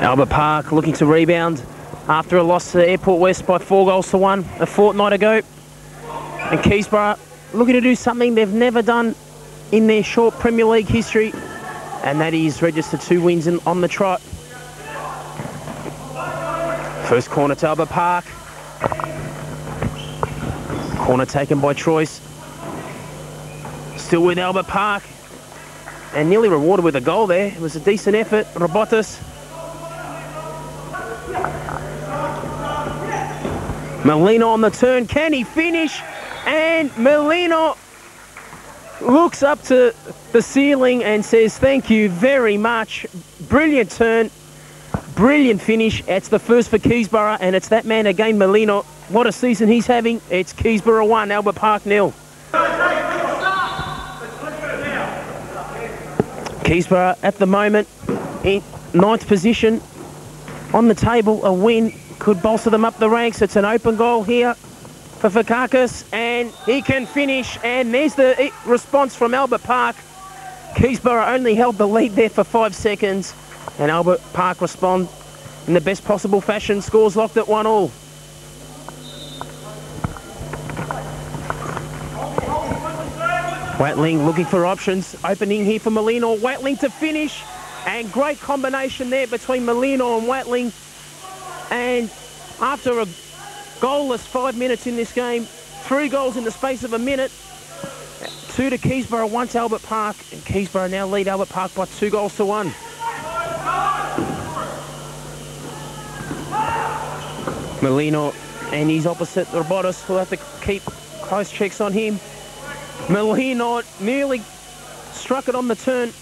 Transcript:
Albert Park looking to rebound after a loss to Airport West by four goals to one a fortnight ago. And Keysborough looking to do something they've never done in their short Premier League history, and that is register two wins in, on the trot. First corner to Albert Park. Corner taken by Troyes. Still with Albert Park. And nearly rewarded with a goal there. It was a decent effort. Robotis. Melino on the turn. Can he finish? And Melino looks up to the ceiling and says, thank you very much. Brilliant turn. Brilliant finish. It's the first for Keysborough, and it's that man again, Melino. What a season he's having. It's Keysborough 1, Albert Park nil. Keysborough at the moment in ninth position on the table. A win could bolster them up the ranks. It's an open goal here for Fakakis, and he can finish. And there's the response from Albert Park. Keysborough only held the lead there for five seconds, and Albert Park respond in the best possible fashion. Scores locked at one all. Watling looking for options. Opening here for Melino. Watling to finish. And great combination there between Melino and Watling. And after a goalless five minutes in this game, three goals in the space of a minute, two to Keysborough, one to Albert Park. And Keysborough now lead Albert Park by two goals to one. Melino and he's opposite Robotis will have to keep close checks on him. Melino nearly struck it on the turn.